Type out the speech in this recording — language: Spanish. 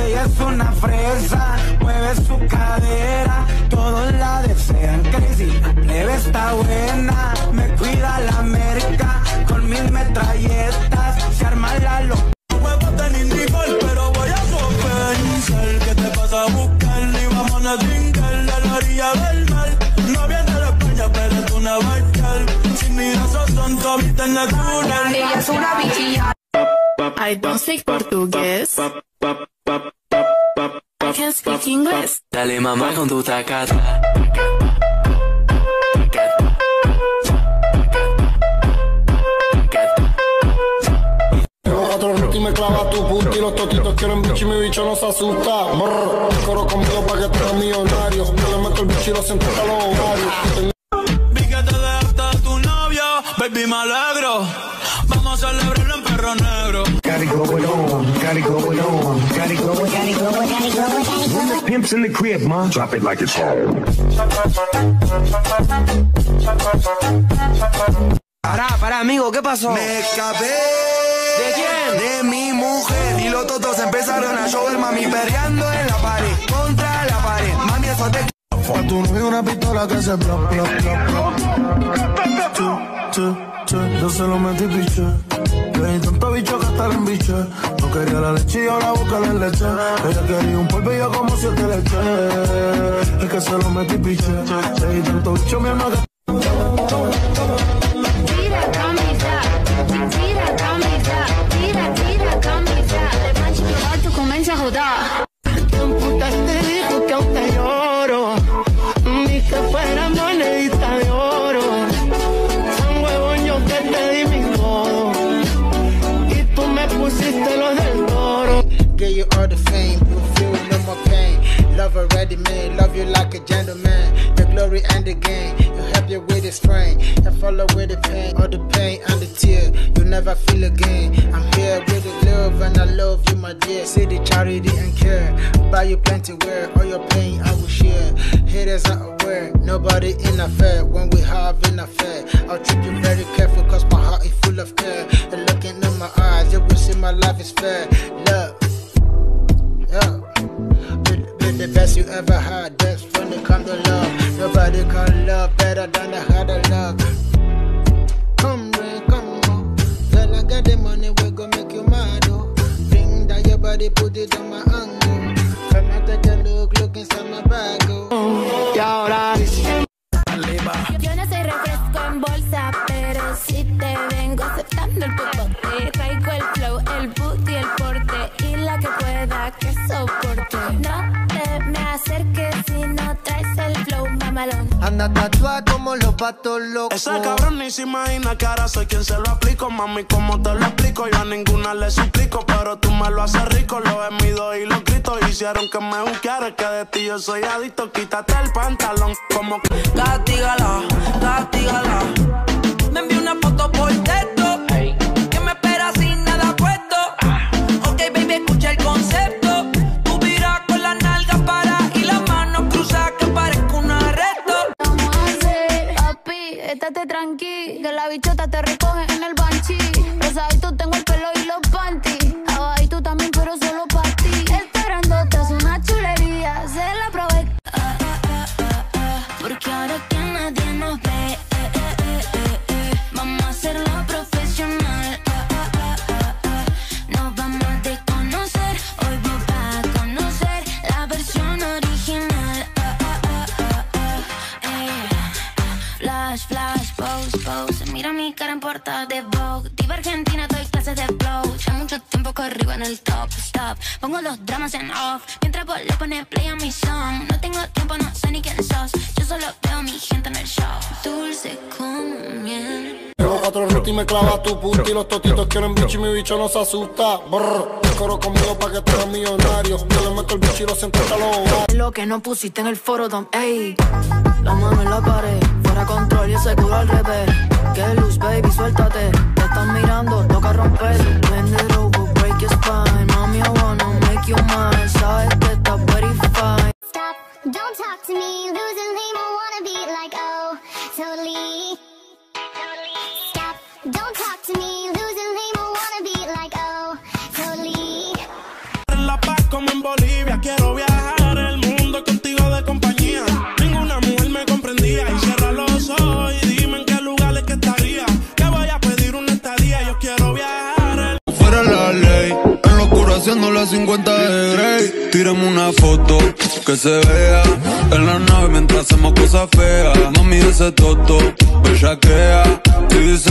Ella es una fresa, mueve su cadera, todos la desean crazy. Plebe está buena, me cuida la merca, con mis metralletas, se arma la locura. Juego tenis igual, pero voy a compensar ¿Qué te pasa a buscar? Y vamos a trincar a la orilla del mar No viene de España, pero es una barcal Sin esos son tobitas natural Ella es una bichilla. I don't speak portugués. Dale mamá con tu tacata. Rookies, me clava tu punto y los totitos quieren bicho y mi bicho no se asusta. Brr, coro conmigo pa' que eres millonario. Yo le meto el bicho y lo siento a los ovarios. Baby me alegro Vamos a celebrarlo en perro negro Got it going on, got it on, got it going, got it going, got it going, got it going. When the pimp's in the crib, ma, drop it like it's home. Pará, pará, amigo, ¿qué pasó? Me escapé ¿De quién? de mi mujer y los totos empezaron a llover, mami perreando en la pared, contra la pared, mami eso te A tu novio una pistola que plop, plop. Chu, chu, chu, yo se lo metí piche. Le di tanto bicho que hasta le embiche. No quería la leche y ahora busca la leche. Ella quería un polvo y yo como siete leche. Es que se lo metí piche. Le di tanto bicho mi alma all the fame, you feel no more pain. Love already made, love you like a gentleman. The glory and the gain, you help you with the strain. And follow with the pain, all the pain and the tear. You never feel again. I'm here with the love and I love you, my dear. See the charity and care. Buy you plenty wear, all your pain I will share. Haters are aware, nobody in affair. When we have an affair, I'll treat you very careful, cause my heart is full of care. And looking in my eyes, you will see my life is fair. Love. The best you ever had. That's when it come to love. Nobody can love better than I had a love. Come rain, come on. Girl, I got the money, we gon' make you mad, oh. Bring down your body, put it on my angle. Come and take a look, look inside my bag, oh. Y ahora Yo no soy refresco mamalón. Anda tatuada como los patos locos. Ese cabrón ni se imagina que ahora soy quien se lo aplico Mami, como te lo explico? Yo a ninguna le suplico Pero tú me lo haces rico, lo mido y los gritos Hicieron que me buscara, que de ti yo soy adicto Quítate el pantalón, como que Castígala, castígala. Flash, flash, pose, pose. Mira mi cara en portada de Vogue. Diva Argentina, doy clases de flow. Ya mucho tiempo corrido en el top, stop. Pongo los dramas en off. Mientras vos le pones play a mi song. No tengo tiempo, no sé ni quién sos. Yo solo veo a mi gente en el show. Dulce como miel. Tengo cuatro rookies, me clava tu punto y los totitos quieren bicho y mi bicho no se asusta. Brr, coro conmigo pa' que tú eres millonario. Yo le meto el bicho y lo siento a los. Lo que no pusiste en el foro, don, ey. La mano en la pared, control y ese culo al revés. Que luz, baby, suéltate. Te están mirando, toca romper. Bend it over, break your spine. Mami, I wanna make you mine. Sabes que estás very fine. Stop, don't talk to me. Losing lame, I wanna be like, oh, totally. Stop, don't talk las 50 de Grey. Tiremos una foto que se vea en la nave mientras hacemos cosas feas. Mami, ese toto, bellaquea. Y dice